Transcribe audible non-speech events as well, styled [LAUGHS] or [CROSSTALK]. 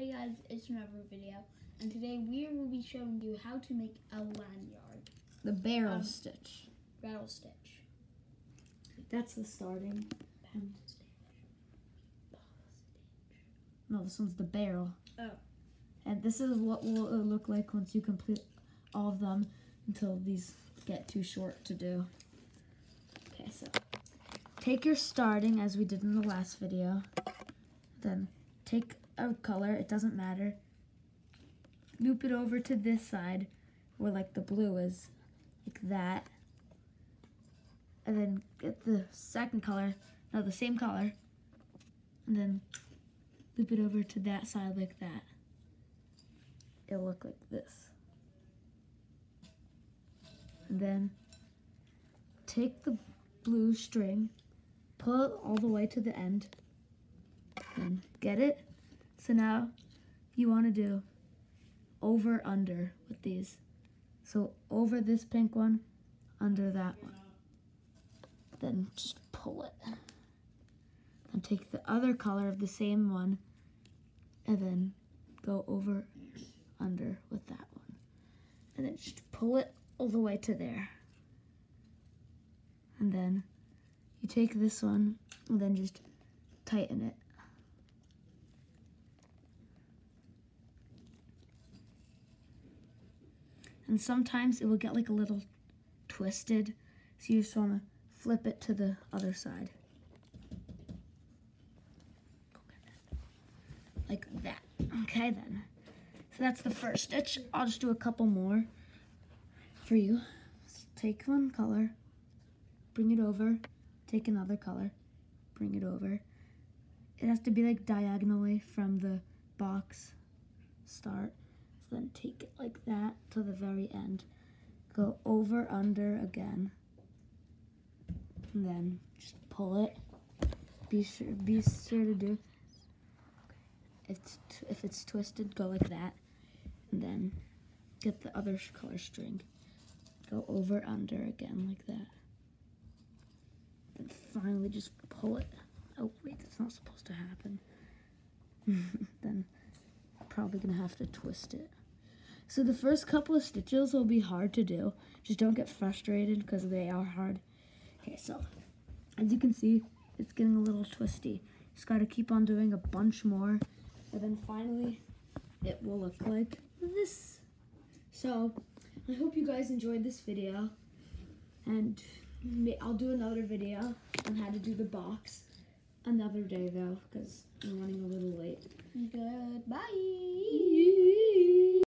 Hey guys, it's another video, and today we will be showing you how to make a lanyard The barrel Um, stitch. rattle stitch. That's the starting pen. No, this one's the barrel. Oh. And this is what will it look like once you complete all of them until these get too short to do. Okay, so take your starting as we did in the last video. Then take a color, it doesn't matter. Loop it over to this side where like the blue is, like that. And then get the second color, no, the same color. And then loop it over to that side like that. It'll look like this. And then take the blue string, pull it all the way to the end, and get it. So now you want to do over under with these. So over this pink one, under that one. Then just pull it. Then take the other color of the same one and then go over under with that one. And then just pull it all the way to there. And then you take this one and then just tighten it. And sometimes it will get like a little twisted. So you just want to flip it to the other side. Like that. Okay then. So that's the first stitch. I'll just do a couple more for you. So take one color, bring it over, take another color, bring it over. It has to be like diagonally from the box start. Then take it like that to the very end. Go over, under again. And then just pull it. Be sure, be sure to do. If it's, if it's twisted, go like that. And then get the other color string. Go over, under again like that. Then finally just pull it. Oh wait, that's not supposed to happen. [LAUGHS] then probably gonna have to twist it. So the first couple of stitches will be hard to do. Just don't get frustrated because they are hard. Okay, so as you can see, it's getting a little twisty. Just gotta keep on doing a bunch more. And then finally, it will look like this. So I hope you guys enjoyed this video. And I'll do another video on how to do the box another day though, because I'm running a little late. Goodbye.